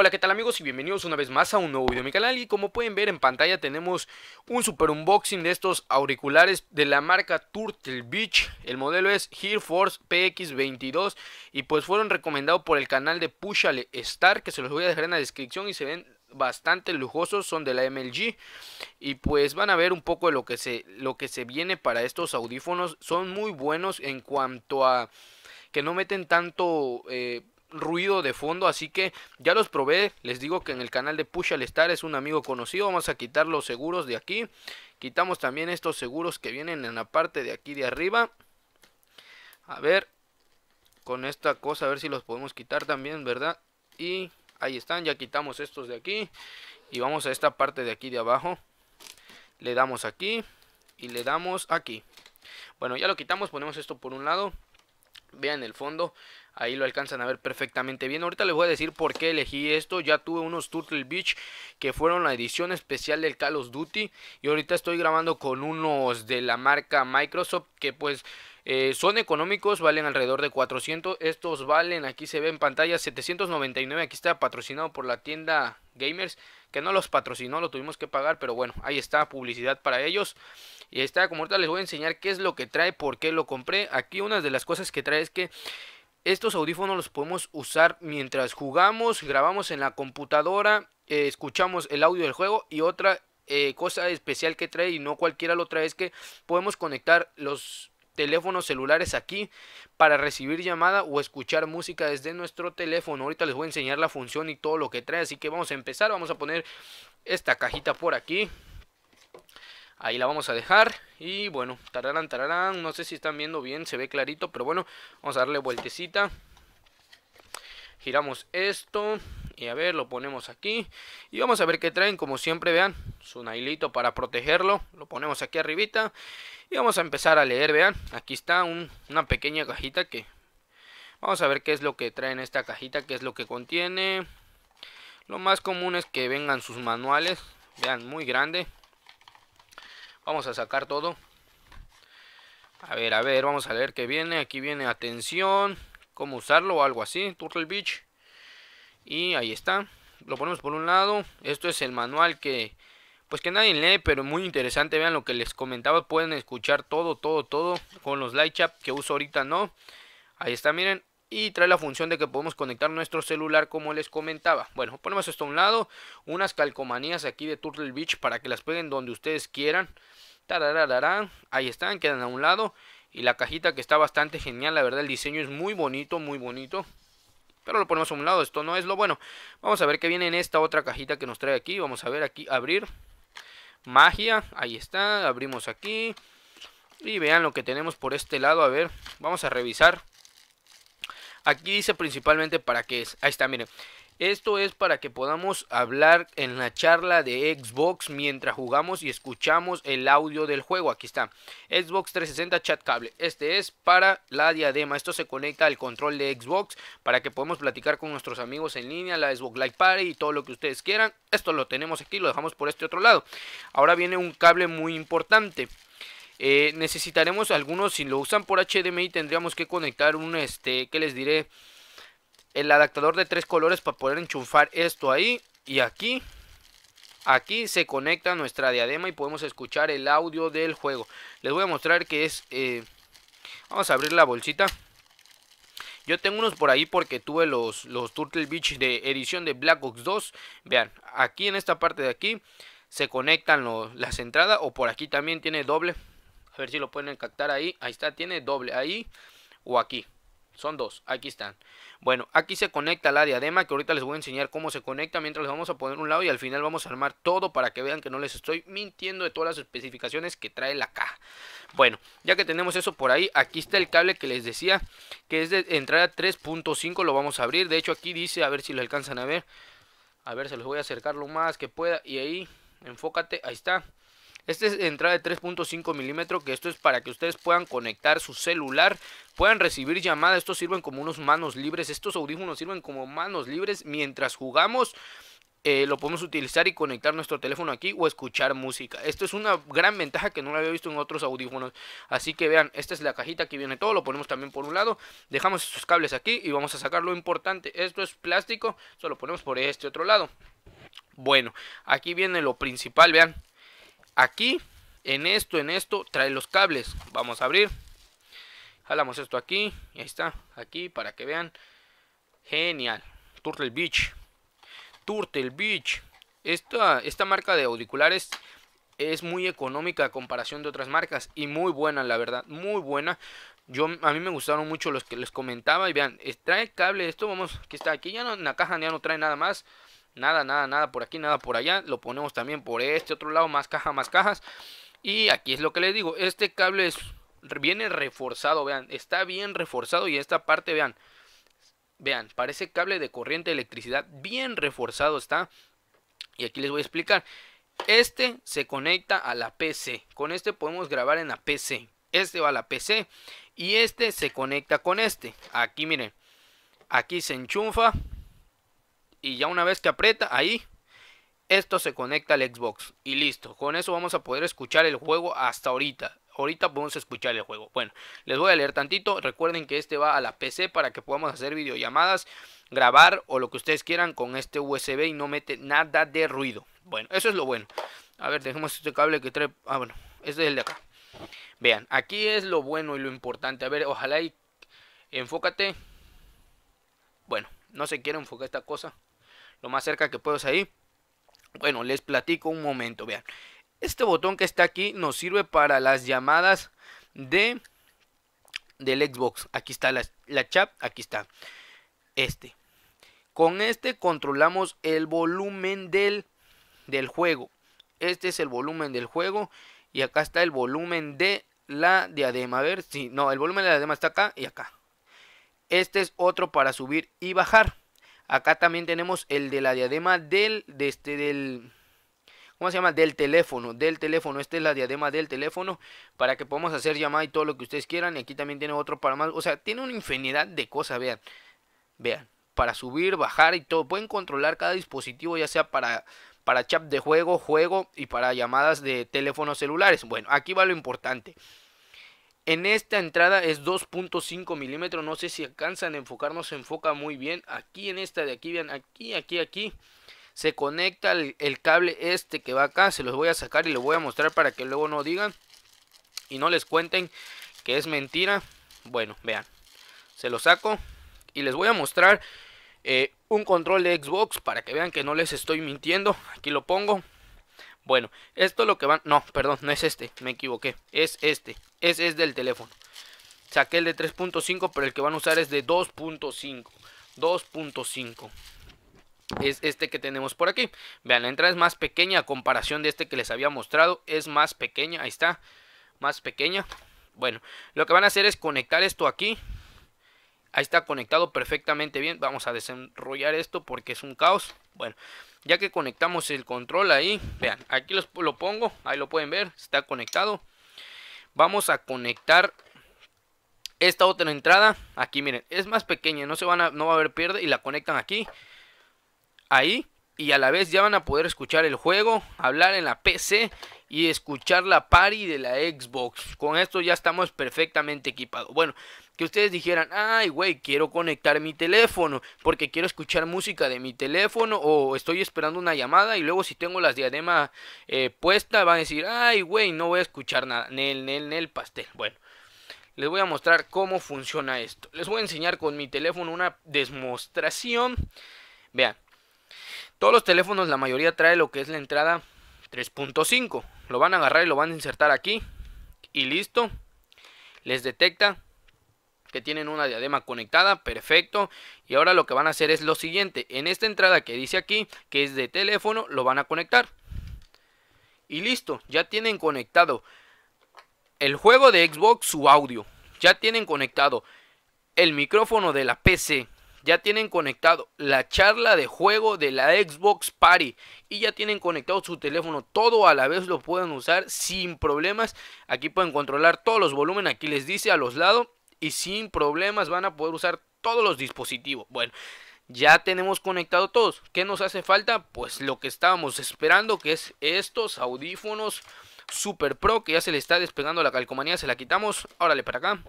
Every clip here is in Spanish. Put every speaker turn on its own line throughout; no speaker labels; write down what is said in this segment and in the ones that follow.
Hola qué tal amigos y bienvenidos una vez más a un nuevo video de mi canal. Y como pueden ver en pantalla tenemos un super unboxing de estos auriculares de la marca Turtle Beach. El modelo es Force PX22 y pues fueron recomendados por el canal de Pushale Star que se los voy a dejar en la descripción y se ven bastante lujosos son de la MLG y pues van a ver un poco de lo que se lo que se viene para estos audífonos. Son muy buenos en cuanto a que no meten tanto eh, ruido de fondo, así que ya los probé, les digo que en el canal de Push al Star es un amigo conocido, vamos a quitar los seguros de aquí, quitamos también estos seguros que vienen en la parte de aquí de arriba, a ver, con esta cosa a ver si los podemos quitar también, ¿verdad? Y ahí están, ya quitamos estos de aquí, y vamos a esta parte de aquí de abajo, le damos aquí, y le damos aquí, bueno ya lo quitamos, ponemos esto por un lado, vean el fondo ahí lo alcanzan a ver perfectamente bien ahorita les voy a decir por qué elegí esto ya tuve unos Turtle Beach que fueron la edición especial del Call of Duty y ahorita estoy grabando con unos de la marca Microsoft que pues eh, son económicos, valen alrededor de 400. Estos valen, aquí se ve en pantalla, 799. Aquí está patrocinado por la tienda Gamers, que no los patrocinó, lo tuvimos que pagar, pero bueno, ahí está publicidad para ellos. Y está, como ahorita les voy a enseñar qué es lo que trae, por qué lo compré. Aquí una de las cosas que trae es que estos audífonos los podemos usar mientras jugamos, grabamos en la computadora, eh, escuchamos el audio del juego y otra eh, cosa especial que trae y no cualquiera lo trae es que podemos conectar los teléfonos celulares aquí para recibir llamada o escuchar música desde nuestro teléfono. Ahorita les voy a enseñar la función y todo lo que trae, así que vamos a empezar. Vamos a poner esta cajita por aquí. Ahí la vamos a dejar. Y bueno, tararán, tararán. No sé si están viendo bien, se ve clarito, pero bueno, vamos a darle vueltecita. Giramos esto. Y a ver, lo ponemos aquí. Y vamos a ver qué traen. Como siempre, vean, su nailito para protegerlo. Lo ponemos aquí arribita. Y vamos a empezar a leer, vean. Aquí está una pequeña cajita que... Vamos a ver qué es lo que trae en esta cajita, qué es lo que contiene. Lo más común es que vengan sus manuales. Vean, muy grande. Vamos a sacar todo. A ver, a ver, vamos a ver qué viene. Aquí viene atención, cómo usarlo o algo así. Turtle Beach. Y ahí está. Lo ponemos por un lado. Esto es el manual que pues que nadie lee, pero muy interesante. Vean lo que les comentaba. Pueden escuchar todo, todo, todo. Con los Light que uso ahorita no. Ahí está, miren. Y trae la función de que podemos conectar nuestro celular como les comentaba. Bueno, ponemos esto a un lado. Unas calcomanías aquí de Turtle Beach para que las peguen donde ustedes quieran. Ahí están, quedan a un lado. Y la cajita que está bastante genial. La verdad el diseño es muy bonito, muy bonito. Pero lo ponemos a un lado, esto no es lo bueno. Vamos a ver qué viene en esta otra cajita que nos trae aquí. Vamos a ver aquí, abrir. Magia, ahí está, abrimos aquí. Y vean lo que tenemos por este lado, a ver, vamos a revisar. Aquí dice principalmente para qué es. Ahí está, miren. Esto es para que podamos hablar en la charla de Xbox mientras jugamos y escuchamos el audio del juego. Aquí está. Xbox 360 chat cable. Este es para la diadema. Esto se conecta al control de Xbox para que podamos platicar con nuestros amigos en línea, la Xbox Live Party y todo lo que ustedes quieran. Esto lo tenemos aquí, lo dejamos por este otro lado. Ahora viene un cable muy importante. Eh, necesitaremos algunos, si lo usan por HDMI tendríamos que conectar un, este, ¿qué les diré? el adaptador de tres colores para poder enchufar esto ahí y aquí. Aquí se conecta nuestra diadema y podemos escuchar el audio del juego. Les voy a mostrar que es eh, vamos a abrir la bolsita. Yo tengo unos por ahí porque tuve los, los Turtle Beach de edición de Black Ops 2 vean aquí en esta parte de aquí se conectan las entradas o por aquí también tiene doble a ver si lo pueden captar ahí ahí está tiene doble ahí o aquí son dos, aquí están. Bueno, aquí se conecta la diadema, que ahorita les voy a enseñar cómo se conecta mientras les vamos a poner un lado y al final vamos a armar todo para que vean que no les estoy mintiendo de todas las especificaciones que trae la caja. Bueno, ya que tenemos eso por ahí, aquí está el cable que les decía, que es de entrada 3.5, lo vamos a abrir. De hecho aquí dice, a ver si lo alcanzan a ver. A ver, se los voy a acercar lo más que pueda y ahí, enfócate, ahí está. Este es entrada de 3.5 milímetros, que esto es para que ustedes puedan conectar su celular, puedan recibir llamadas. Estos sirven como unos manos libres. Estos audífonos sirven como manos libres mientras jugamos eh, lo podemos utilizar y conectar nuestro teléfono aquí o escuchar música. Esto es una gran ventaja que no lo había visto en otros audífonos. Así que vean, esta es la cajita que viene todo, lo ponemos también por un lado. Dejamos estos cables aquí y vamos a sacar lo importante. Esto es plástico, solo lo ponemos por este otro lado. Bueno, aquí viene lo principal, vean. Aquí, en esto, en esto, trae los cables. Vamos a abrir. Jalamos esto aquí. Y ahí está, aquí, para que vean. Genial. Turtle Beach. Turtle Beach. Esta, esta marca de auriculares es muy económica a comparación de otras marcas y muy buena, la verdad, muy buena. Yo a mí me gustaron mucho los que les comentaba y vean, trae cable esto, vamos, que está aquí ya no en la caja ya no trae nada más. Nada, nada, nada por aquí, nada por allá. Lo ponemos también por este otro lado, más caja, más cajas. Y aquí es lo que les digo, este cable es viene reforzado, vean, está bien reforzado y esta parte, vean, Vean, parece cable de corriente de electricidad bien reforzado está. Y aquí les voy a explicar. Este se conecta a la PC. Con este podemos grabar en la PC. Este va a la PC. Y este se conecta con este. Aquí miren. Aquí se enchufa. Y ya una vez que aprieta ahí. Esto se conecta al Xbox. Y listo. Con eso vamos a poder escuchar el juego hasta ahorita ahorita podemos escuchar el juego. Bueno, les voy a leer tantito. Recuerden que este va a la PC para que podamos hacer videollamadas, grabar o lo que ustedes quieran con este USB y no mete nada de ruido. Bueno, eso es lo bueno. A ver, dejemos este cable que trae... Ah, bueno, este es el de acá. Vean, aquí es lo bueno y lo importante. A ver, ojalá y enfócate. Bueno, no se quiere enfocar esta cosa. Lo más cerca que puedo ahí. Bueno, les platico un momento, vean. Este botón que está aquí nos sirve para las llamadas de del Xbox. Aquí está la, chat, aquí está este. Con este controlamos el volumen del, del juego. Este es el volumen del juego y acá está el volumen de la diadema. A ver si no, el volumen de la diadema está acá y acá. Este es otro para subir y bajar. Acá también tenemos el de la diadema del de este del ¿cómo se llama? Del teléfono, del teléfono. Esta es la diadema del teléfono para que podamos hacer llamada y todo lo que ustedes quieran. Y aquí también tiene otro para más. O sea, tiene una infinidad de cosas, vean. Vean, para subir, bajar y todo. Pueden controlar cada dispositivo, ya sea para, para chat de juego, juego y para llamadas de teléfonos celulares. Bueno, aquí va lo importante. En esta entrada es 2.5 milímetros. No sé si alcanzan a enfocar, no se enfoca muy bien. Aquí en esta de aquí, vean, aquí, aquí, aquí se conecta el, cable este que va acá. Se los voy a sacar y les voy a mostrar para que luego no digan y no les cuenten que es mentira. Bueno, vean. Se lo saco y les voy a mostrar eh, un control de Xbox para que vean que no les estoy mintiendo. Aquí lo pongo. Bueno, esto lo que van... No, perdón, no es este, me equivoqué. Es este, ese es del teléfono. Saqué el de 3.5, pero el que van a usar es de 2.5. 2.5 es este que tenemos por aquí. Vean, la entrada es más pequeña a comparación de este que les había mostrado. Es más pequeña, ahí está, más pequeña. Bueno, lo que van a hacer es conectar esto aquí. Ahí está conectado perfectamente bien. Vamos a desenrollar esto porque es un caos. Bueno, ya que conectamos el control ahí, vean, aquí lo pongo, ahí lo pueden ver, está conectado. Vamos a conectar esta otra entrada. Aquí miren, es más pequeña, no se van a, no va a haber pierde y la conectan aquí ahí y a la vez ya van a poder escuchar el juego, hablar en la PC y escuchar la party de la Xbox. Con esto ya estamos perfectamente equipados. Bueno, que ustedes dijeran, ay, güey, quiero conectar mi teléfono porque quiero escuchar música de mi teléfono o estoy esperando una llamada y luego si tengo las diademas eh, puestas van a decir, ay, güey, no voy a escuchar nada, nel, nel, nel, pastel. Bueno. Les voy a mostrar cómo funciona esto. Les voy a enseñar con mi teléfono una demostración. Vean, todos los teléfonos, la mayoría trae lo que es la entrada 3.5. Lo van a agarrar y lo van a insertar aquí. Y listo. Les detecta que tienen una diadema conectada, perfecto. Y ahora lo que van a hacer es lo siguiente. En esta entrada que dice aquí, que es de teléfono, lo van a conectar. Y listo, ya tienen conectado el juego de Xbox, su audio. Ya tienen conectado el micrófono de la PC, ya tienen conectado la charla de juego de la Xbox Party y ya tienen conectado su teléfono. Todo a la vez lo pueden usar sin problemas. Aquí pueden controlar todos los volúmenes. Aquí les dice a los lados y sin problemas van a poder usar todos los dispositivos. Bueno, ya tenemos conectado todos. ¿Qué nos hace falta? Pues lo que estábamos esperando, que es estos audífonos Super Pro, que ya se le está despegando la calcomanía, se la quitamos. Órale para acá.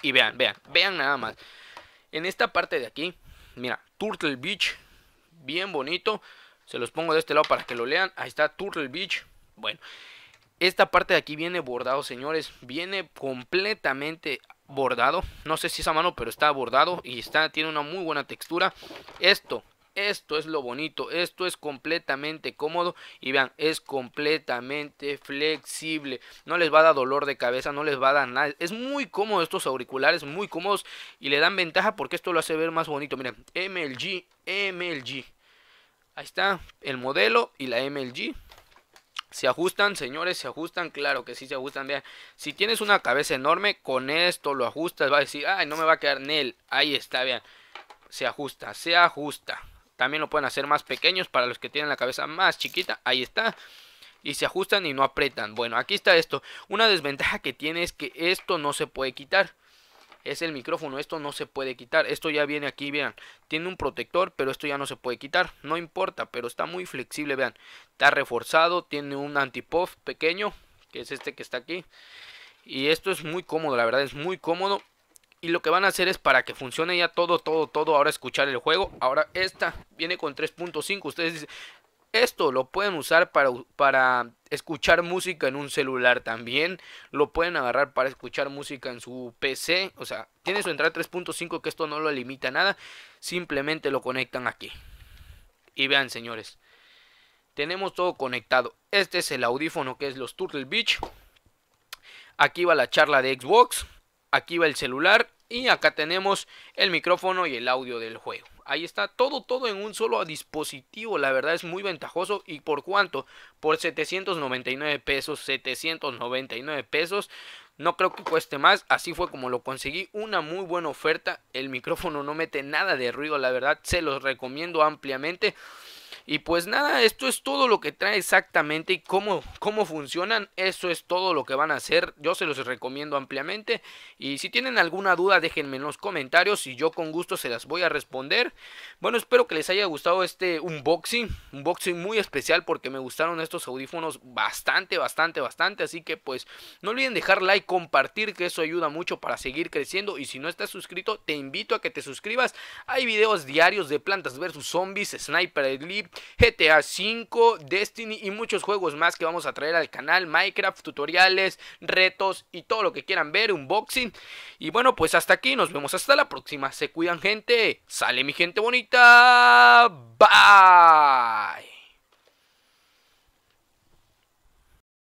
Y vean, vean, vean nada más. En esta parte de aquí, mira, Turtle Beach, bien bonito. Se los pongo de este lado para que lo lean. Ahí está Turtle Beach. Bueno, esta parte de aquí viene bordado, señores. Viene completamente bordado. No sé si es a mano, pero está bordado y está tiene una muy buena textura. Esto, esto es lo bonito. Esto es completamente cómodo y vean, es completamente flexible. No les va a dar dolor de cabeza, no les va a dar nada. Es muy cómodo estos auriculares, muy cómodos y le dan ventaja porque esto lo hace ver más bonito. Miren, MLG, MLG. Ahí está el modelo y la MLG. Se ajustan, señores, se ajustan, claro que sí se ajustan. Vean, si tienes una cabeza enorme, con esto lo ajustas, va a decir, ay, no me va a quedar Nel. Ahí está, vean. Se ajusta, se ajusta. También lo pueden hacer más pequeños para los que tienen la cabeza más chiquita. Ahí está. Y se ajustan y no apretan. Bueno, aquí está esto. Una desventaja que tiene es que esto no se puede quitar es el micrófono. Esto no se puede quitar. Esto ya viene aquí, vean. Tiene un protector, pero esto ya no se puede quitar. No importa, pero está muy flexible, vean. Está reforzado, tiene un anti-puff pequeño, que es este que está aquí. Y esto es muy cómodo, la verdad es muy cómodo. Y lo que van a hacer es para que funcione ya todo, todo, todo. Ahora escuchar el juego. Ahora esta viene con 3.5. Ustedes dicen, esto lo pueden usar para, para escuchar música en un celular también. Lo pueden agarrar para escuchar música en su PC. O sea, tiene su entrada 3.5 que esto no lo limita nada. Simplemente lo conectan aquí. Y vean, señores. Tenemos todo conectado. Este es el audífono que es los Turtle Beach. Aquí va la charla de Xbox. Aquí va el celular. Y acá tenemos el micrófono y el audio del juego. Ahí está todo, todo en un solo dispositivo. La verdad es muy ventajoso. ¿Y por cuánto? Por 799 pesos. 799 pesos. No creo que cueste más. Así fue como lo conseguí. Una muy buena oferta. El micrófono no mete nada de ruido. La verdad se los recomiendo ampliamente. Y pues nada, esto es todo lo que trae exactamente y cómo, cómo funcionan. Eso es todo lo que van a hacer. Yo se los recomiendo ampliamente. Y si tienen alguna duda, déjenme en los comentarios y yo con gusto se las voy a responder. Bueno, espero que les haya gustado este unboxing. Unboxing muy especial porque me gustaron estos audífonos bastante, bastante, bastante. Así que pues no olviden dejar like, compartir, que eso ayuda mucho para seguir creciendo. Y si no estás suscrito, te invito a que te suscribas. Hay videos diarios de plantas versus zombies, Sniper Elite GTA 5, Destiny y muchos juegos más que vamos a traer al canal, Minecraft, tutoriales, retos y todo lo que quieran ver, unboxing. Y bueno, pues hasta aquí, nos vemos hasta la próxima. Se cuidan gente, sale mi gente bonita, bye.